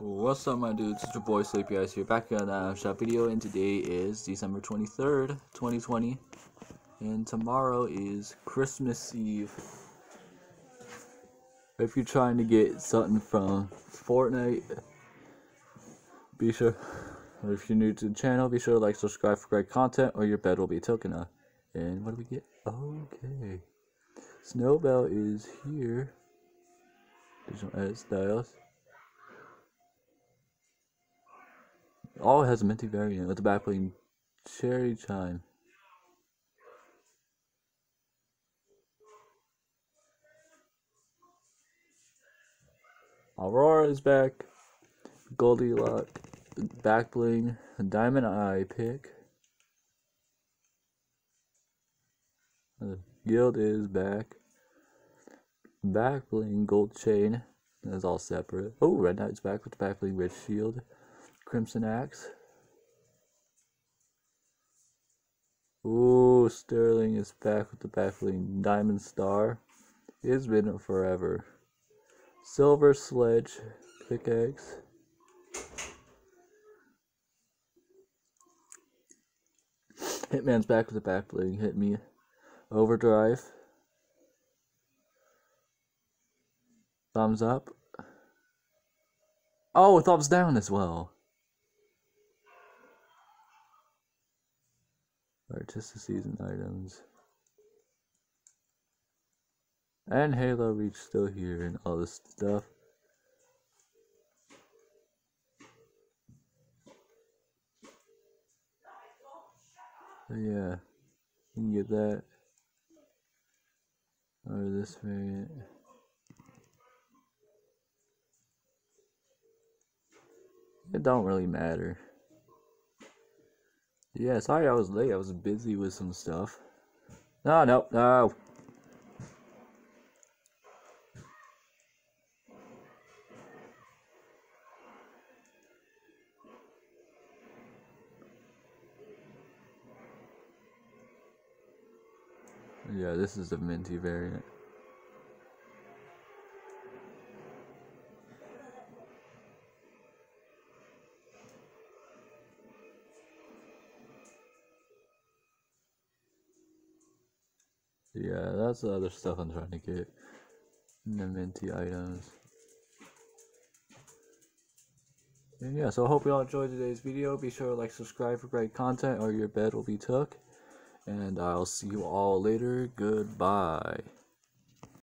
What's up my dudes, it's your boy Sleepy Eyes here, back on the uh, shop video, and today is December 23rd, 2020, and tomorrow is Christmas Eve. If you're trying to get something from Fortnite, be sure, or if you're new to the channel, be sure to like, subscribe for great content, or your bed will be taken up. Uh, and what do we get? Okay. Snowbell is here. Digital edit styles. All has a minty variant with the back bling cherry chime. Aurora is back. Goldilocks, back bling, diamond eye pick. The guild is back. Back bling gold chain. That's all separate. Oh, Red Knight's back with the back bling red shield. Crimson Axe. Ooh, Sterling is back with the back bling Diamond Star. It's been forever. Silver Sledge pickaxe. Hitman's back with the back bling. Hit me. Overdrive. Thumbs up. Oh, thumbs down as well. Artista season items. And Halo Reach still here and all this stuff. Yeah, you can get that. Or this variant. It don't really matter. Yeah, sorry I was late. I was busy with some stuff. No, no, no. Yeah, this is the minty variant. Yeah, that's the other stuff I'm trying to get. The minty items. And yeah, so I hope you all enjoyed today's video. Be sure to like, subscribe for great content or your bed will be took. And I'll see you all later. Goodbye.